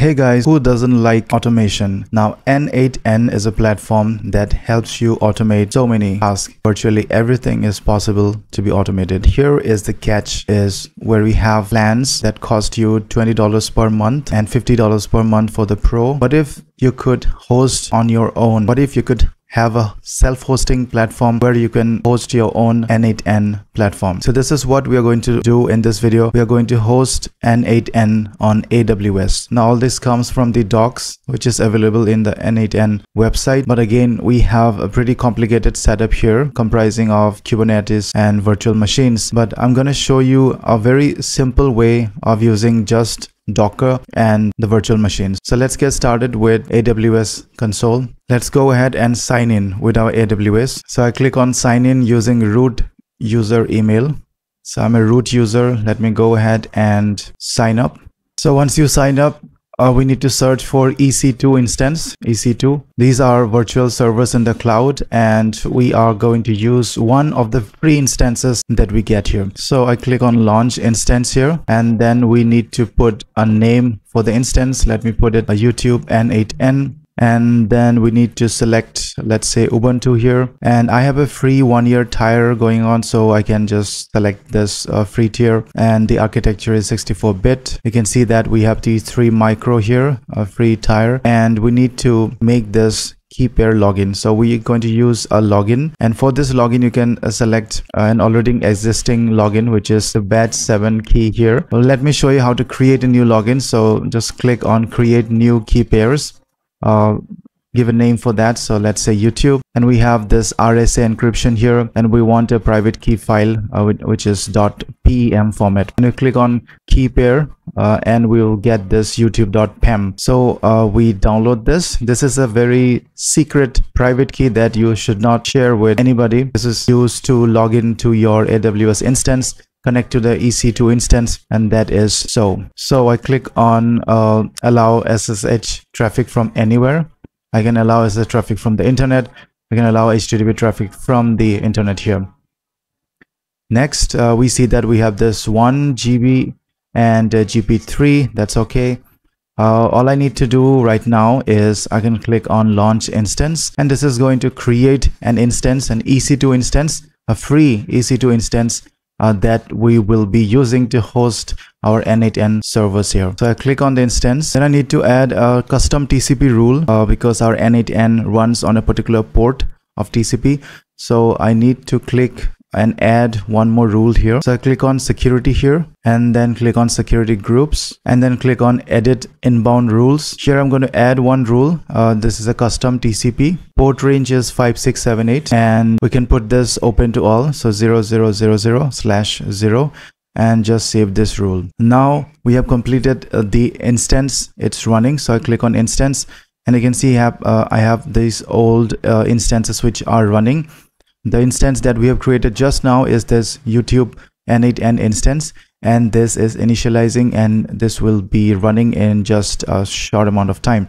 Hey guys, who doesn't like automation? Now N8N is a platform that helps you automate so many tasks. Virtually everything is possible to be automated. Here is the catch is where we have plans that cost you $20 per month and $50 per month for the pro. But if you could host on your own? What if you could have a self-hosting platform where you can host your own N8N platform. So this is what we are going to do in this video. We are going to host N8N on AWS. Now all this comes from the docs which is available in the N8N website. But again, we have a pretty complicated setup here comprising of Kubernetes and virtual machines. But I'm going to show you a very simple way of using just Docker and the virtual machines. So let's get started with AWS console. Let's go ahead and sign in with our AWS. So I click on sign in using root user email. So I'm a root user. Let me go ahead and sign up. So once you sign up, uh, we need to search for EC2 instance, EC2. These are virtual servers in the cloud and we are going to use one of the free instances that we get here. So I click on launch instance here and then we need to put a name for the instance. Let me put it a YouTube N8N and then we need to select let's say ubuntu here. And i have a free one year tier going on so i can just select this uh, free tier. And the architecture is 64 bit. You can see that we have these three micro here a free tier and we need to make this key pair login. So we're going to use a login. And for this login you can uh, select uh, an already existing login which is the batch 7 key here. Well, let me show you how to create a new login. So just click on create new key pairs uh, give a name for that. So let's say youtube. And we have this rsa encryption here. And we want a private key file uh, which is .pem format. And you click on key pair uh, and we'll get this youtube.pem so uh, we download this. This is a very secret private key that you should not share with anybody. This is used to log into your aws instance connect to the EC2 instance and that is so. So I click on uh, allow SSH traffic from anywhere. I can allow SSH traffic from the internet. I can allow HTTP traffic from the internet here. Next, uh, we see that we have this 1 GB and uh, GP3. That's okay. Uh, all I need to do right now is I can click on launch instance and this is going to create an instance, an EC2 instance, a free EC2 instance uh, that we will be using to host our N8N servers here. So I click on the instance. Then I need to add a custom TCP rule uh, because our N8N runs on a particular port of TCP. So I need to click and add one more rule here. So I click on security here and then click on security groups and then click on edit inbound rules. Here I'm going to add one rule. Uh, this is a custom TCP. Port range is 5678 and we can put this open to all. So 0000 slash 0 and just save this rule. Now we have completed uh, the instance. It's running. So I click on instance and you can see I have, uh, I have these old uh, instances which are running the instance that we have created just now is this YouTube N8N instance and this is initializing and this will be running in just a short amount of time.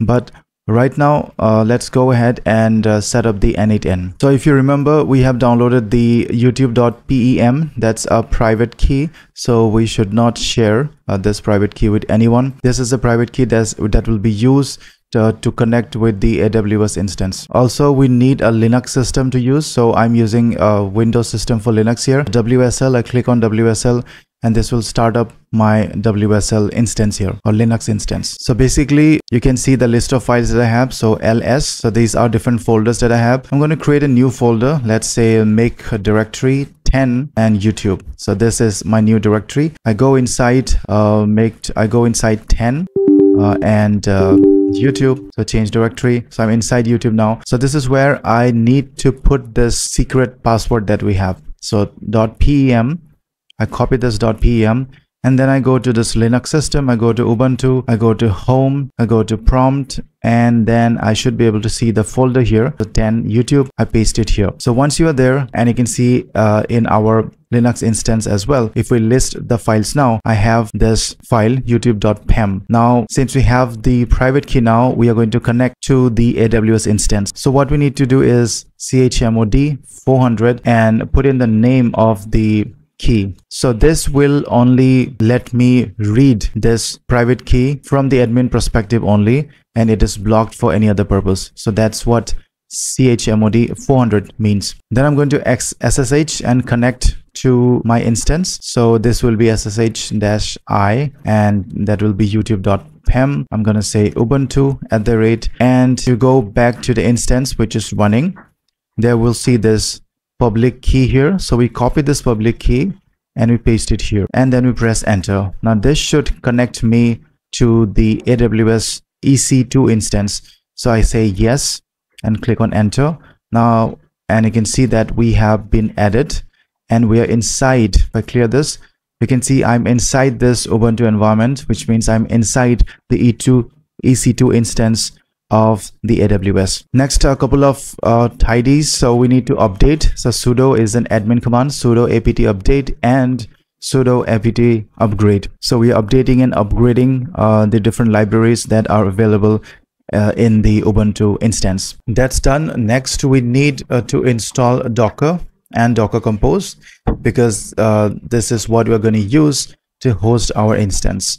But right now uh, let's go ahead and uh, set up the N8N. So if you remember we have downloaded the youtube.pem that's a private key so we should not share uh, this private key with anyone. This is a private key that's, that will be used uh, to connect with the AWS instance. Also, we need a Linux system to use. So I'm using a Windows system for Linux here. WSL, I click on WSL and this will start up my WSL instance here or Linux instance. So basically you can see the list of files that I have. So ls, so these are different folders that I have. I'm going to create a new folder. Let's say make directory 10 and YouTube. So this is my new directory. I go inside, uh, make, I go inside 10 uh, and uh, YouTube. So change directory. So I'm inside YouTube now. So this is where I need to put this secret password that we have. So dot .pem, I copy this dot .pem and then I go to this Linux system, I go to Ubuntu, I go to home, I go to prompt, and then I should be able to see the folder here, the 10 YouTube, I paste it here. So once you are there and you can see uh, in our Linux instance as well. If we list the files now, I have this file youtube.pem. Now, since we have the private key now, we are going to connect to the AWS instance. So what we need to do is chmod 400 and put in the name of the key. So this will only let me read this private key from the admin perspective only and it is blocked for any other purpose. So that's what chmod 400 means. Then I'm going to X SSH and connect to my instance. So this will be SSH-I and that will be youtube.pem. I'm going to say Ubuntu at the rate and to go back to the instance which is running, there we'll see this public key here. So we copy this public key and we paste it here and then we press enter. Now this should connect me to the AWS EC2 instance. So I say yes and click on enter. Now, and you can see that we have been added and we are inside. If I clear this, you can see I'm inside this Ubuntu environment, which means I'm inside the E2 EC2 instance of the AWS. Next, a couple of uh, tidies. So we need to update. So sudo is an admin command, sudo apt update and sudo apt upgrade. So we are updating and upgrading uh, the different libraries that are available uh, in the Ubuntu instance. That's done. Next, we need uh, to install Docker and Docker Compose because uh, this is what we're going to use to host our instance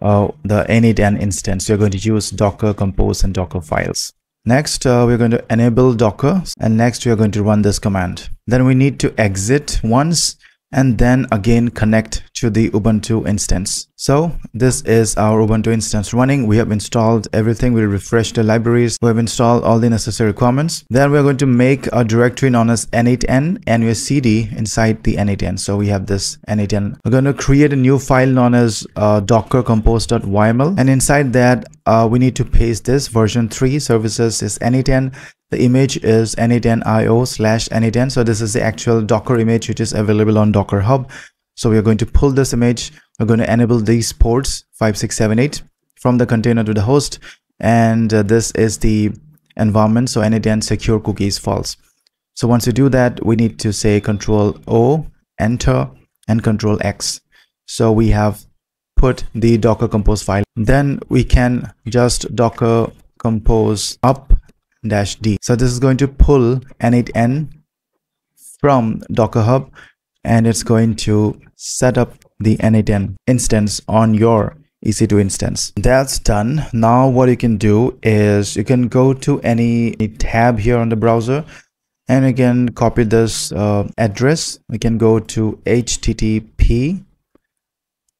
uh, the n8n instance, you're going to use Docker Compose and Docker files. Next, uh, we're going to enable Docker and next we're going to run this command. Then we need to exit once and then again connect to the Ubuntu instance. So this is our Ubuntu instance running. We have installed everything. We refreshed the libraries. We have installed all the necessary requirements. Then we're going to make a directory known as n8n and your cd inside the n8n. So we have this n8n. We're going to create a new file known as uh, docker compose.yml and inside that uh, we need to paste this version 3 services is n8n the image is n8n.io slash n8n. So this is the actual Docker image which is available on Docker Hub. So we are going to pull this image. We're going to enable these ports 5678 from the container to the host. And uh, this is the environment. So n8n secure cookies false. So once you do that, we need to say control O, enter, and control X. So we have put the docker compose file. Then we can just docker compose up dash d. So this is going to pull n8n from docker hub and it's going to set up the n8n instance on your ec2 instance. That's done. Now what you can do is you can go to any tab here on the browser and you can copy this uh, address. We can go to http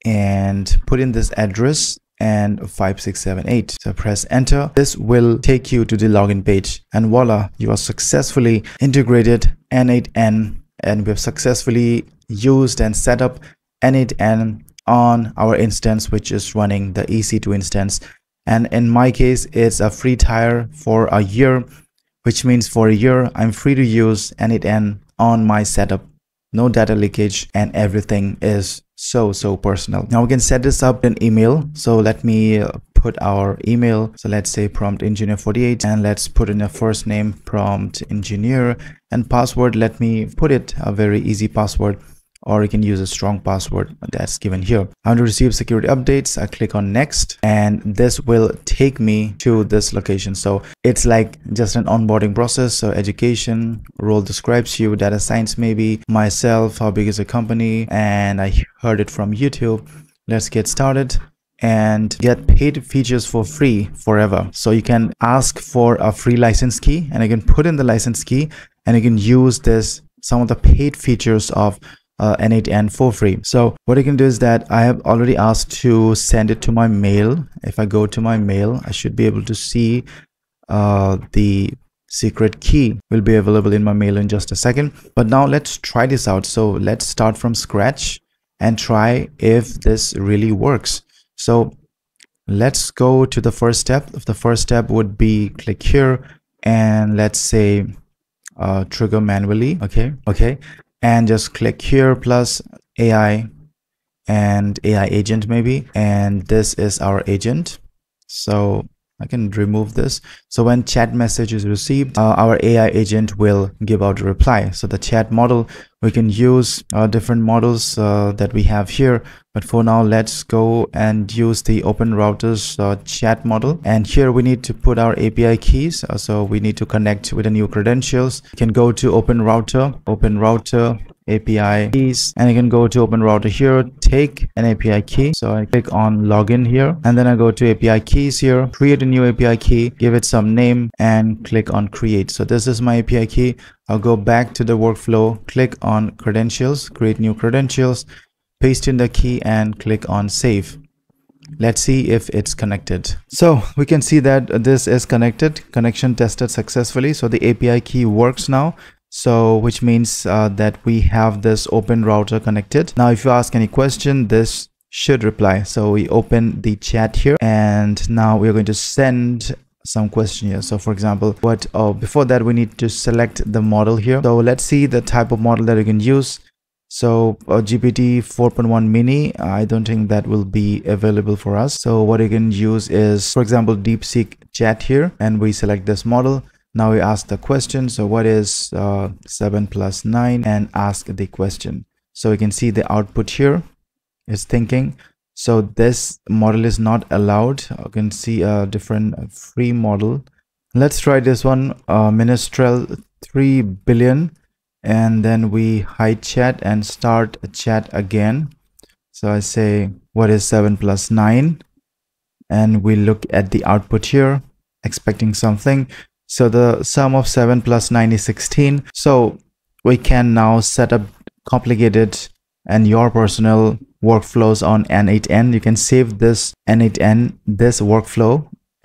and put in this address and 5678 so press enter. This will take you to the login page. And voila you are successfully integrated n8n and we have successfully used and set up n8n on our instance which is running the ec2 instance. And in my case it's a free tier for a year which means for a year i'm free to use n8n on my setup no data leakage and everything is so so personal. Now we can set this up in email. So let me put our email. So let's say prompt engineer 48 and let's put in a first name prompt engineer and password. Let me put it a very easy password or you can use a strong password that's given here. I want to receive security updates. I click on next and this will take me to this location. So it's like just an onboarding process. So education, role describes you, data science maybe, myself, how big is the company, and I heard it from YouTube. Let's get started and get paid features for free forever. So you can ask for a free license key and you can put in the license key and you can use this some of the paid features of uh, n8n for free. So what you can do is that i have already asked to send it to my mail. If i go to my mail i should be able to see uh, the secret key will be available in my mail in just a second. But now let's try this out. So let's start from scratch and try if this really works. So let's go to the first step. The first step would be click here and let's say uh, trigger manually. Okay. Okay and just click here plus AI and AI agent maybe. And this is our agent. So I can remove this. So when chat message is received uh, our AI agent will give out a reply. So the chat model we can use uh, different models uh, that we have here. But for now let's go and use the OpenRouter's uh, chat model. And here we need to put our API keys. Uh, so we need to connect with the new credentials. You can go to OpenRouter open router API keys and you can go to OpenRouter here take an API key. So I click on login here and then I go to API keys here create a new API key give it some name and click on create. So this is my API key. I'll go back to the workflow click on credentials create new credentials paste in the key and click on save. Let's see if it's connected. So we can see that this is connected connection tested successfully. So the api key works now so which means uh, that we have this OpenRouter connected. Now if you ask any question this should reply. So we open the chat here and now we're going to send some question here. So for example what oh before that we need to select the model here. So let's see the type of model that you can use. So gpt 4.1 mini i don't think that will be available for us. So what you can use is for example deepseek chat here and we select this model now we ask the question so what is uh, 7 plus 9 and ask the question. So we can see the output here is thinking. So this model is not allowed. You can see a different free model. Let's try this one uh, Mistral 3 billion and then we hide chat and start a chat again. So i say what is 7 plus 9 and we look at the output here expecting something so the sum of 7 plus 9 is 16 so we can now set up complicated and your personal workflows on n8n you can save this n8n this workflow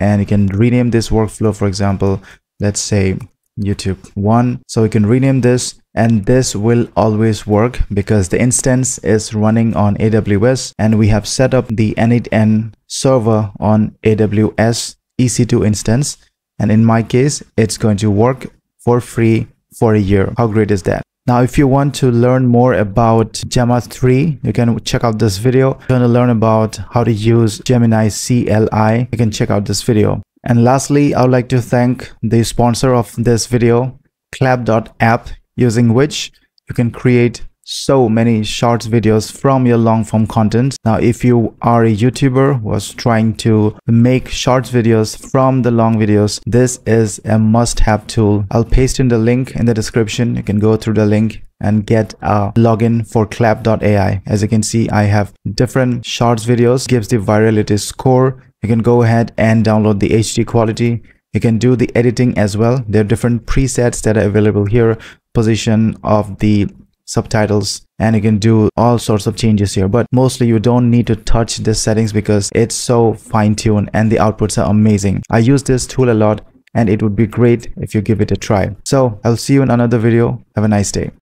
and you can rename this workflow for example let's say youtube one. So we can rename this and this will always work because the instance is running on AWS and we have set up the n8n server on AWS EC2 instance and in my case it's going to work for free for a year. How great is that? Now if you want to learn more about Gemma 3 you can check out this video. If you want to learn about how to use Gemini CLI you can check out this video. And lastly I would like to thank the sponsor of this video klap.app using which you can create so many short videos from your long form content. Now if you are a youtuber was trying to make short videos from the long videos this is a must-have tool. I'll paste in the link in the description. You can go through the link and get a login for klap.ai as you can see i have different shorts videos. Gives the virality score. You can go ahead and download the hd quality. You can do the editing as well. There are different presets that are available here. Position of the subtitles and you can do all sorts of changes here. But mostly you don't need to touch the settings because it's so fine-tuned and the outputs are amazing. I use this tool a lot and it would be great if you give it a try. So i'll see you in another video. Have a nice day